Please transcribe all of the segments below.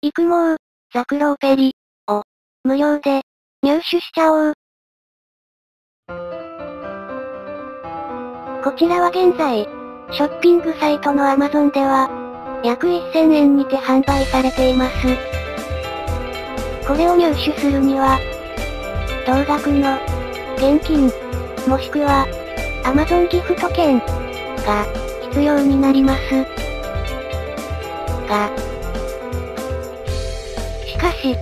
育毛、ザクローペリ、を、無料で、入手しちゃおう。こちらは現在、ショッピングサイトの Amazon では、約1000円にて販売されています。これを入手するには、同額の、現金、もしくは、Amazon ギフト券、が、必要になります。が、しかし、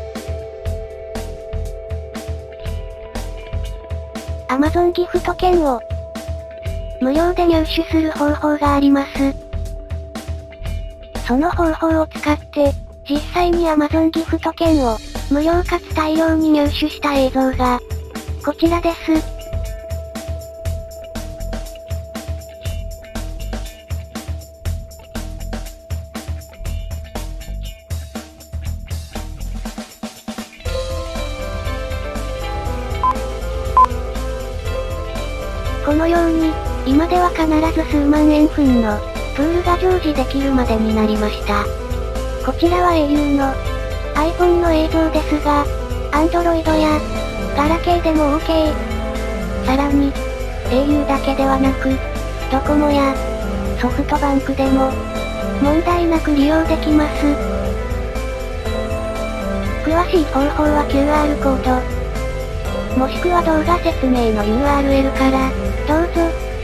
Amazon ギフト券を、無料で入手する方法があります。その方法を使って、実際に Amazon ギフト券を、無料かつ大量に入手した映像が、こちらです。このように、今では必ず数万円分の、プールが常時できるまでになりました。こちらは au の iPhone の映像ですが、Android や、ガラケーでも OK。さらに、au だけではなく、ドコモや、ソフトバンクでも、問題なく利用できます。詳しい方法は QR コード、もしくは動画説明の URL から、どうぞ。